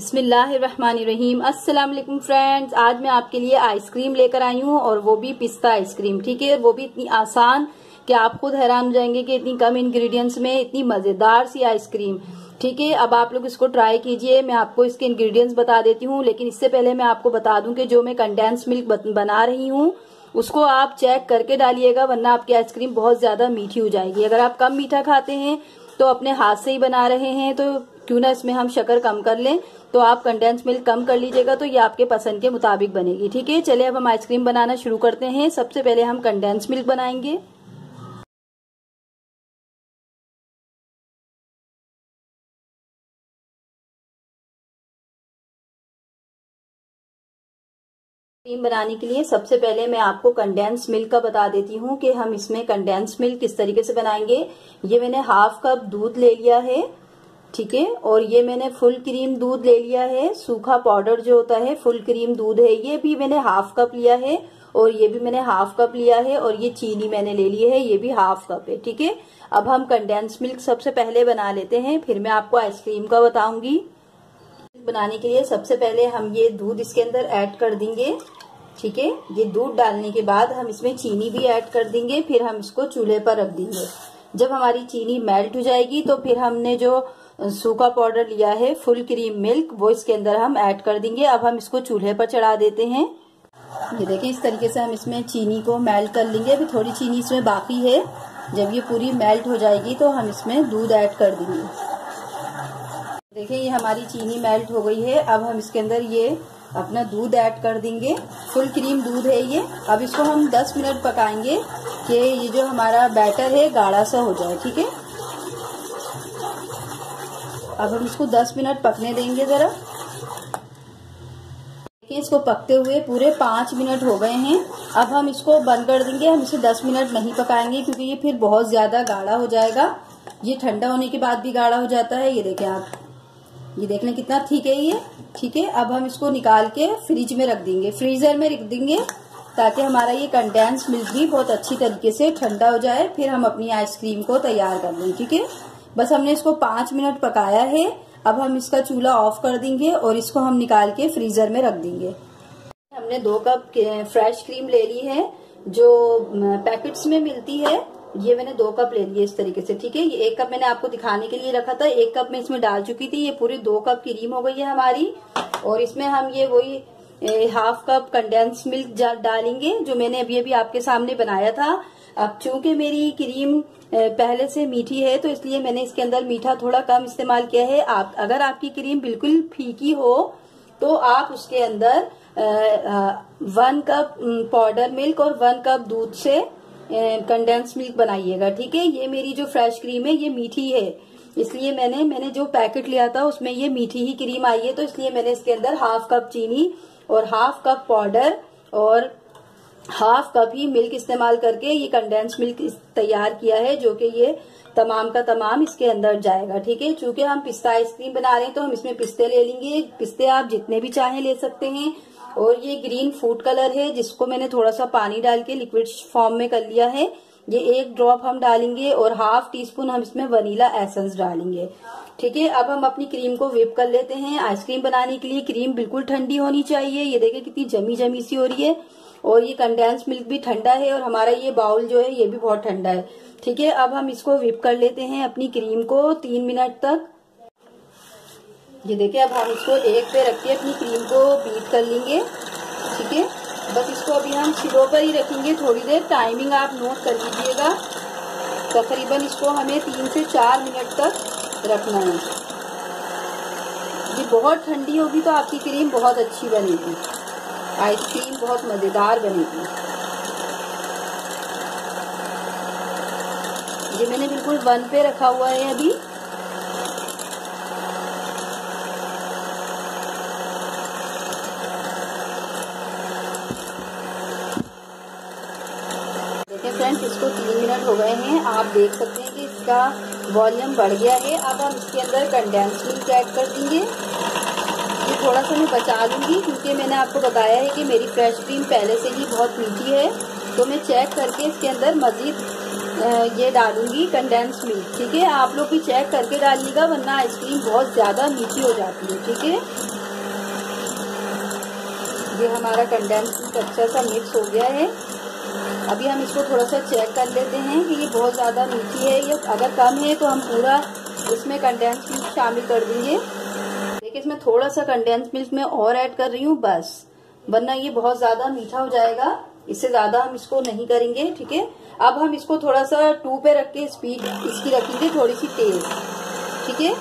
बिस्मिल्लाहिर्रहमानिर्रहीम। अस्सलाम वालेकुम फ्रेंड्स, आज मैं आपके लिए आइसक्रीम लेकर आई हूँ और वो भी पिस्ता आइसक्रीम, ठीक है? वो भी इतनी आसान कि आप खुद हैरान हो जाएँगे कि इतनी कम इंग्रेडिएंट्स में इतनी मज़ेदार सी आइसक्रीम, ठीक है? अब आप लोग इसको ट्राई कीजिए, मैं आपको इसके इंग्रेडिएंट्स बता देती हूँ, लेकिन इससे पहले मैं आपको बता दूँ कि जो मैं कंडेंस मिल्क बना रही हूँ, उसको आप चेक करके डालिएगा, वरना आपकी आइसक्रीम बहुत ज़्यादा मीठी हो जाएगी। अगर आप कम मीठा खाते हैं तो अपने हाथ से ही बना रहे हैं तो क्यों ना इसमें हम शक्कर कम कर लें। तो आप कंडेंस मिल्क कम कर लीजिएगा तो ये आपके पसंद के मुताबिक बनेगी। ठीक है, चलिए अब हम आइसक्रीम बनाना शुरू करते हैं। सबसे पहले हम कंडेंस मिल्क बनाएँगे। क्रीम बनाने के लिए सबसे पहले मैं आपको कंडेंस मिल्क का बता देती हूँ कि हम इसमें कंडेंस मिल्क किस तरीके से बनाएँगे। ये मैंने हाफ़ कप दूध ले लिया है। ठीक है? और ये मैंने फुल क्रीम दूध ले लिया है। सूखा पाउडर जो होता है, फुल क्रीम दूध है। ये भी मैंने हाफ़ कप लिया है और ये भी मैंने हाफ़ कप लिया है और ये चीनी मैंने ले ली है। ये भी हाफ़ कप है, ठीक है? अब हम कंडेंस मिल्क सबसे पहले बना लेते हैं। फिर मैं आपको आइसक्रीम का बताऊँगी। बनाने के लिए सबसे पहले हम ये दूध इसके अंदर ऐड कर देंगे, ठीक है? ये दूध डालने के बाद हम इसमें चीनी भी ऐड कर देंगे। फिर हम इसको चूल्हे पर रख देंगे। जब हमारी चीनी मेल्ट हो जाएगी तो फिर हमने जो सूखा पाउडर लिया है, फुल क्रीम मिल्क, वो इसके अंदर हम ऐड कर देंगे। अब हम इसको चूल्हे पर चढ़ा देते हैं। ये देखिए, इस तरीके से हम इसमें चीनी को मेल्ट कर लेंगे। अभी थोड़ी चीनी इसमें बाकी है। जब ये पूरी मेल्ट हो जाएगी तो हम इसमें दूध ऐड कर देंगे। देखिए, ये हमारी चीनी मेल्ट हो गई है। अब हम इसके अंदर ये अपना दूध ऐड कर देंगे। फुल क्रीम दूध है ये। अब इसको हम 10 मिनट पकाएँगे कि ये जो हमारा बैटर है, गाढ़ा सा हो जाए, ठीक है? अब हम इसको 10 मिनट पकने देंगे जरा। देखिए, इसको पकते हुए पूरे पाँच मिनट हो गए हैं। अब हम इसको बंद कर देंगे। हम इसे 10 मिनट नहीं पकाएँगे क्योंकि ये फिर बहुत ज़्यादा गाढ़ा हो जाएगा। ये ठंडा होने के बाद भी गाढ़ा हो जाता है। ये देखें आप। ये देख लें कितना ठीक है ये। ठीक है, अब हम इसको निकाल के फ्रिज में रख देंगे। फ्रीजर में रख देंगे ताकि हमारा ये कंडेंस मिल्क भी बहुत अच्छी तरीके से ठंडा हो जाए। फिर हम अपनी आइसक्रीम को तैयार कर लें। ठीक है? बस हमने इसको पाँच मिनट पकाया है, अब हम इसका चूल्हा ऑफ़ कर देंगे और इसको हम निकाल के फ्रीजर में रख देंगे। हमने दो कप फ्रेश क्रीम ले ली है, जो पैकेट्स में मिलती है, ये मैंने दो कप ले लिए इस तरीके से, ठीक है? ये एक कप मैंने आपको दिखाने के लिए रखा था, एक कप में इसमें डाल चुकी थी, ये पूरी दो कप क्रीम हो गई है हमारी, और इसमें हम ये वही हाफ़ कप कंडेंस मिल्क डालेंगे, जो मैंने अभी अभी आपके सामने बनाया था। अब चूँकि मेरी क्रीम पहले से मीठी है तो इसलिए मैंने इसके अंदर मीठा थोड़ा कम इस्तेमाल किया है। आप, अगर आपकी क्रीम बिल्कुल फीकी हो तो आप उसके अंदर वन कप पाउडर मिल्क और वन कप दूध से कंडेंस मिल्क बनाइएगा, ठीक है? ये मेरी जो फ्रेश क्रीम है, ये मीठी है। इसलिए मैंने मैंने जो पैकेट लिया था, उसमें ये मीठी ही क्रीम आई है तो इसलिए मैंने इसके अंदर हाफ़ कप चीनी और हाफ़ कप पाउडर और हाफ़ कप ही मिल्क इस्तेमाल करके ये कंडेंस मिल्क तैयार किया है, जो कि ये तमाम का तमाम इसके अंदर जाएगा, ठीक है? चूँकि हम पिस्ता आइसक्रीम बना रहे हैं तो हम इसमें पिस्ते ले लेंगे। पिस्ते आप जितने भी चाहें ले सकते हैं। और ये ग्रीन फ़ूड कलर है, जिसको मैंने थोड़ा सा पानी डाल के लिक्विड फॉर्म में कर लिया है। ये एक ड्रॉप हम डालेंगे और हाफ़ टी स्पून हम इसमें वनीला एसेंस डालेंगे, ठीक है? अब हम अपनी क्रीम को विप कर लेते हैं। आइसक्रीम बनाने के लिए क्रीम बिल्कुल ठंडी होनी चाहिए। ये देखें कितनी जमी जमी सी हो रही है। और ये कंडेंस मिल्क भी ठंडा है और हमारा ये बाउल जो है, ये भी बहुत ठंडा है। ठीक है, अब हम इसको विप कर लेते हैं अपनी क्रीम को तीन मिनट तक। ये देखिए, अब हम इसको एक पे रख के अपनी क्रीम को बीट कर लेंगे। ठीक है, बस इसको अभी हम सिलो पर ही रखेंगे। थोड़ी देर टाइमिंग आप नोट कर लीजिएगा। तकरीबन इसको हमें तीन से चार मिनट तक रखना है। ये बहुत ठंडी होगी तो आपकी क्रीम बहुत अच्छी बनेगी। आइसक्रीम बहुत मज़ेदार बनेगी ये मैंने बिल्कुल वन पे रखा हुआ है अभी। देखिए फ्रेंड्स इसको तीन मिनट हो गए हैं। आप देख सकते हैं कि इसका वॉल्यूम बढ़ गया है। अब हम इसके अंदर कंडेंस मिल्क ऐड कर देंगे। थोड़ा सा मैं बचा लूँगी, क्योंकि मैंने आपको बताया है कि मेरी फ्रेश क्रीम पहले से ही बहुत मीठी है। तो मैं चेक करके इसके अंदर मज़ीद ये डालूँगी कंडेंस मिल्क ठीक है? आप लोग भी चेक करके डालिएगा, वरना आइसक्रीम बहुत ज़्यादा मीठी हो जाती है, ठीक है? ये हमारा कंडेंस मिल्क अच्छा सा मिक्स हो गया है। अभी हम इसको थोड़ा सा चेक कर लेते हैं कि ये बहुत ज़्यादा मीठी है या अगर कम है तो हम पूरा इसमें कंडेंस मिल्क शामिल कर देंगे। इसमें थोड़ा सा कंडेंस मिल्क में और ऐड कर रही हूँ, बस। वरना ये बहुत ज़्यादा मीठा हो जाएगा। इससे ज़्यादा हम इसको नहीं करेंगे, ठीक है? अब हम इसको थोड़ा सा टू पे रख के स्पीड इसकी रखेंगे थोड़ी सी तेज, ठीक है?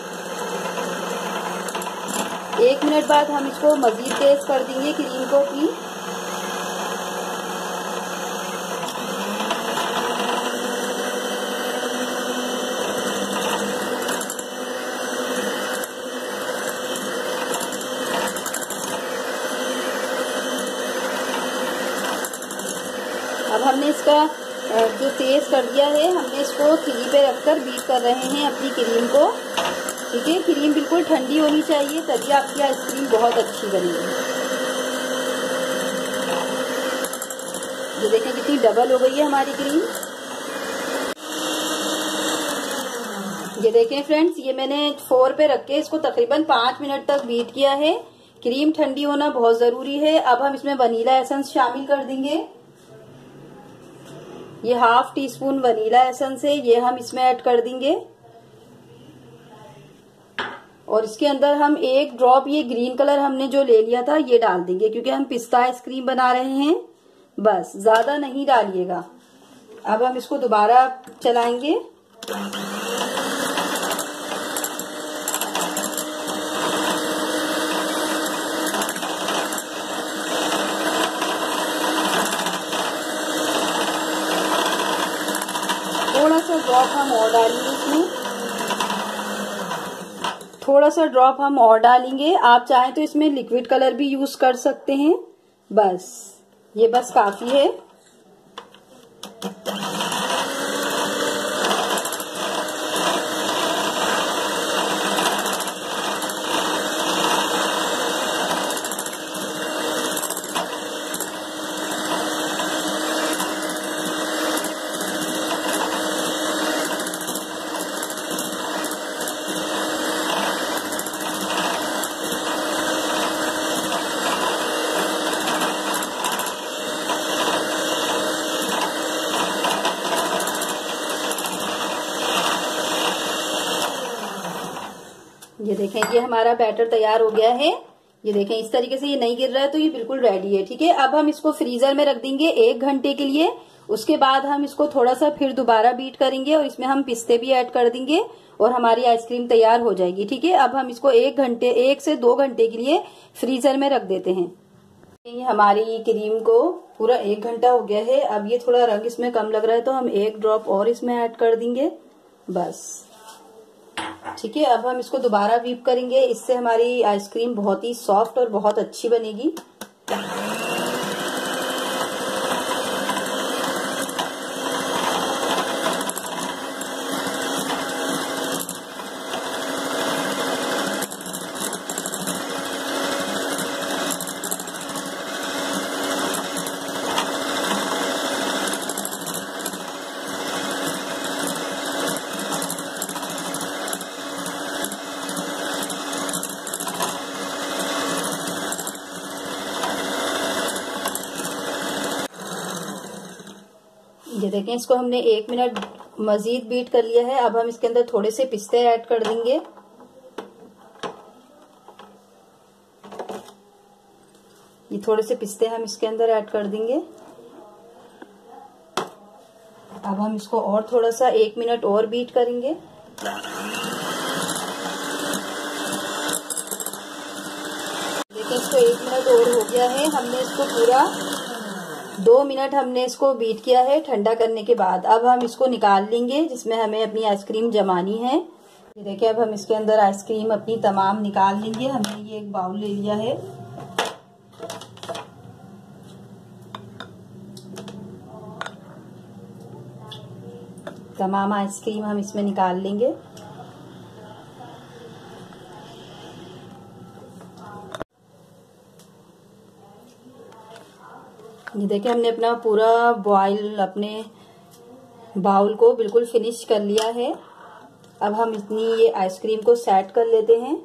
एक मिनट बाद हम इसको मजीद तेज कर देंगे क्रीम को अपनी अब हमने इसका जो तेज कर दिया है, हमने इसको थ्री पे रखकर बीट कर रहे हैं अपनी क्रीम को। ठीक है? क्रीम बिल्कुल ठंडी होनी चाहिए, तभी आपकी आइसक्रीम बहुत अच्छी बनेगी। ये देखें कितनी डबल हो गई है हमारी क्रीम ये देखें फ्रेंड्स ये मैंने फोर पे रख के इसको तकरीबन पाँच मिनट तक बीट किया है। क्रीम ठंडी होना बहुत ज़रूरी है। अब हम इसमें वनीला एसेंस शामिल कर देंगे। ये half tea spoon vanilla essence है, ये हम इसमें ऐड कर देंगे। और इसके अंदर हम एक ड्रॉप ये ग्रीन कलर हमने जो ले लिया था, ये डाल देंगे, क्योंकि हम पिस्ता आइसक्रीम बना रहे हैं। बस, ज़्यादा नहीं डालिएगा। अब हम इसको दोबारा चलाएँगे थोड़ा सा ड्रॉप हम और डालेंगे इसमें थोड़ा सा ड्रॉप हम और डालेंगे। आप चाहें तो इसमें लिक्विड कलर भी यूज़ कर सकते हैं। बस, ये बस काफ़ी है ये देखें ये हमारा बैटर तैयार हो गया है। ये देखें, इस तरीके से ये नहीं गिर रहा है तो ये बिल्कुल रेडी है, ठीक है? अब हम इसको फ्रीजर में रख देंगे एक घंटे के लिए। उसके बाद हम इसको थोड़ा सा फिर दोबारा बीट करेंगे और इसमें हम पिस्ते भी ऐड कर देंगे और हमारी आइसक्रीम तैयार हो जाएगी, ठीक है? अब हम इसको एक घंटे, एक से दो घंटे के लिए फ्रीजर में रख देते हैं। ये हमारी क्रीम को पूरा एक घंटा हो गया है। अब ये थोड़ा रंग इसमें कम लग रहा है तो हम एक ड्रॉप और इसमें ऐड कर देंगे। बस। ठीक है, अब हम इसको दोबारा वीप करेंगे। इससे हमारी आइसक्रीम बहुत ही सॉफ्ट और बहुत अच्छी बनेगी ये देखें इसको हमने एक मिनट मजीद बीट कर लिया है। अब हम इसके अंदर थोड़े से पिस्ते ऐड कर देंगे। ये थोड़े से पिस्ते हम इसके अंदर ऐड कर देंगे। अब हम इसको और थोड़ा सा एक मिनट और बीट करेंगे। देखिए इसको एक मिनट और हो गया है। हमने इसको पूरा दो मिनट हमने इसको बीट किया है ठंडा करने के बाद। अब हम इसको निकाल लेंगे, जिसमें हमें अपनी आइसक्रीम जमानी है। ये देखिए, अब हम इसके अंदर आइसक्रीम अपनी तमाम निकाल लेंगे। हमने ये एक बाउल ले लिया है। तमाम आइसक्रीम हम इसमें निकाल लेंगे। ये देखिए, हमने अपना पूरा बॉयल अपने बाउल को बिल्कुल फिनिश कर लिया है। अब हम इतनी ये आइसक्रीम को सेट कर लेते हैं।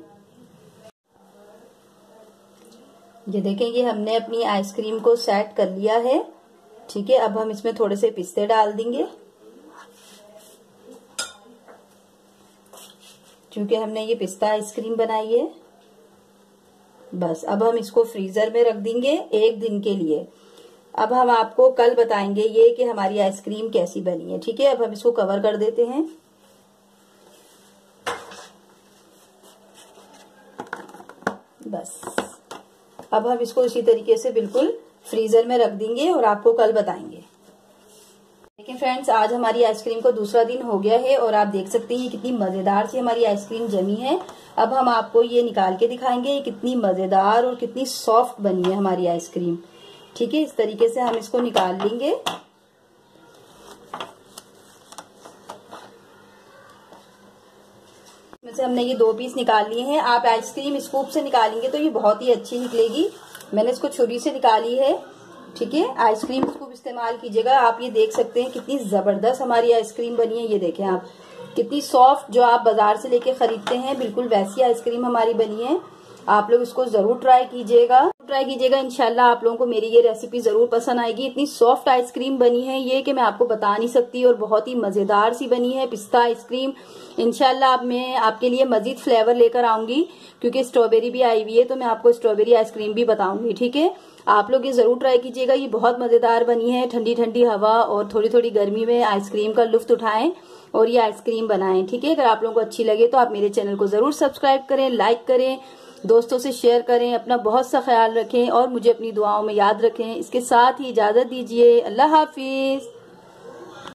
ये देखें ये हमने अपनी आइसक्रीम को सेट कर लिया है। ठीक है, अब हम इसमें थोड़े से पिस्ते डाल देंगे। क्योंकि हमने ये पिस्ता आइसक्रीम बनाई है। बस, अब हम इसको फ्रीजर में रख देंगे एक दिन के लिए। अब हम आपको कल बताएँगे ये कि हमारी आइसक्रीम कैसी बनी है। ठीक है, अब हम इसको कवर कर देते हैं। बस। अब हम इसको इसी तरीके से बिल्कुल फ्रीजर में रख देंगे और आपको कल बताएँगे। देखिए फ्रेंड्स आज हमारी आइसक्रीम को दूसरा दिन हो गया है और आप देख सकते हैं कितनी मज़ेदार सी हमारी आइसक्रीम जमी है। अब हम आपको ये निकाल के दिखाएँगे कितनी मज़ेदार और कितनी सॉफ्ट बनी है हमारी आइसक्रीम। ठीक है, इस तरीके से हम इसको निकाल लेंगे। से हमने ये दो पीस निकाल लिए हैं। आप आइसक्रीम स्कूप से निकालेंगे तो ये बहुत ही अच्छी निकलेगी। मैंने इसको छुरी से निकाली है, ठीक है। आइसक्रीम स्कूप इस्तेमाल कीजिएगा, आप ये देख सकते हैं कितनी ज़बरदस्त हमारी आइसक्रीम बनी है, ये देखें आप। कितनी सॉफ्ट जो आप बाज़ार से लेके खरीदते हैं, बिल्कुल वैसी आइसक्रीम हमारी बनी है। आप लोग इसको ज़रूर ट्राई कीजिएगा। ट्राई कीजिएगा इनशाला आप लोगों को मेरी ये रेसिपी ज़रूर पसंद आएगी। इतनी सॉफ्ट आइसक्रीम बनी है ये कि मैं आपको बता नहीं सकती और बहुत ही मज़ेदार सी बनी है पिस्ता आइसक्रीम इनशाला आप मैं आपके लिए मजीद फ्लेवर लेकर आऊँगी, क्योंकि स्ट्रॉबेरी भी आई हुई है तो मैं आपको स्ट्रॉबेरी आइसक्रीम भी बताऊँगी, ठीक है? आप लोग ये ज़रूर ट्राई कीजिएगा, ये बहुत मज़ेदार बनी है ठंडी ठंडी हवा और थोड़ी थोड़ी गर्मी में आइसक्रीम का लुफ्त उठाएँ और ये आइसक्रीम बनाएँ, ठीक है? अगर आप लोगों को अच्छी लगे तो आप मेरे चैनल को ज़रूर सब्सक्राइब करें लाइक करें दोस्तों से शेयर करें, अपना बहुत सा ख्याल रखें और मुझे अपनी दुआओं में याद रखें। इसके साथ ही इजाज़त दीजिए। अल्लाह हाफिज।